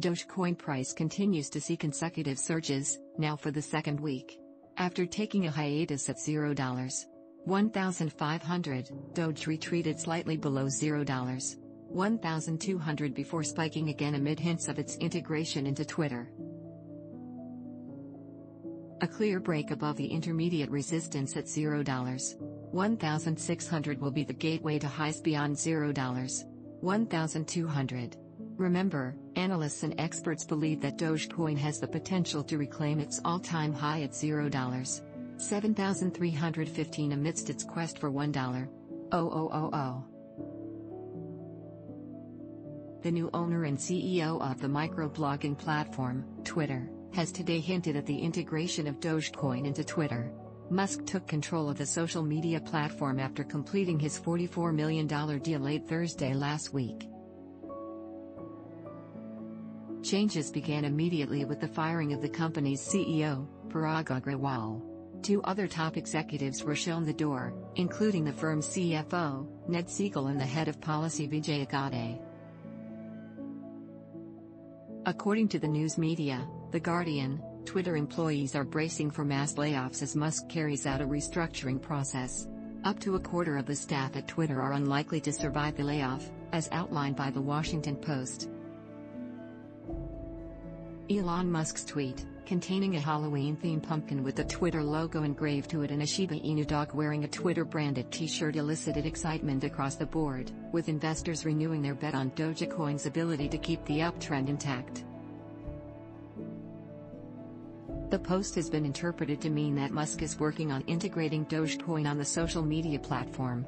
Dogecoin price continues to see consecutive surges, now for the second week. After taking a hiatus at $0. 1,500, Doge retreated slightly below $0. 1,200 before spiking again amid hints of its integration into Twitter. A clear break above the intermediate resistance at $0. 1,600 will be the gateway to highs beyond $0. 1,200. Remember, analysts and experts believe that Dogecoin has the potential to reclaim its all-time high at $0. 7,315 amidst its quest for $1. Oh The new owner and CEO of the microblogging platform, Twitter, has today hinted at the integration of Dogecoin into Twitter. Musk took control of the social media platform after completing his $44 million deal late Thursday last week. Changes began immediately with the firing of the company's CEO, Parag Agrawal. Two other top executives were shown the door, including the firm's CFO, Ned Segal and the head of policy Vijaya Gadde. According to the news media, The Guardian, Twitter employees are bracing for mass layoffs as Musk carries out a restructuring process. Up to a quarter of the staff at Twitter are unlikely to survive the layoff, as outlined by The Washington Post. Elon Musk's tweet, containing a Halloween-themed pumpkin with the Twitter logo engraved to it and a Shiba Inu dog wearing a Twitter-branded t-shirt elicited excitement across the board, with investors renewing their bet on Dogecoin's ability to keep the uptrend intact. The post has been interpreted to mean that Musk is working on integrating Dogecoin on the social media platform,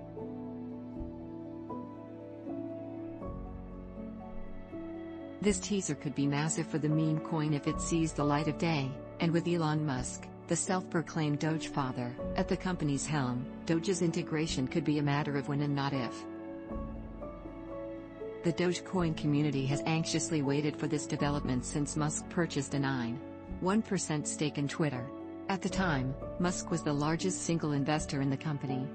This teaser could be massive for the meme coin if it sees the light of day, and with Elon Musk, the self-proclaimed Doge father, at the company's helm, Doge's integration could be a matter of when and not if. The Dogecoin community has anxiously waited for this development since Musk purchased a 9.1% stake in Twitter. At the time, Musk was the largest single investor in the company.